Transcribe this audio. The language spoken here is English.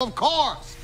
Of course.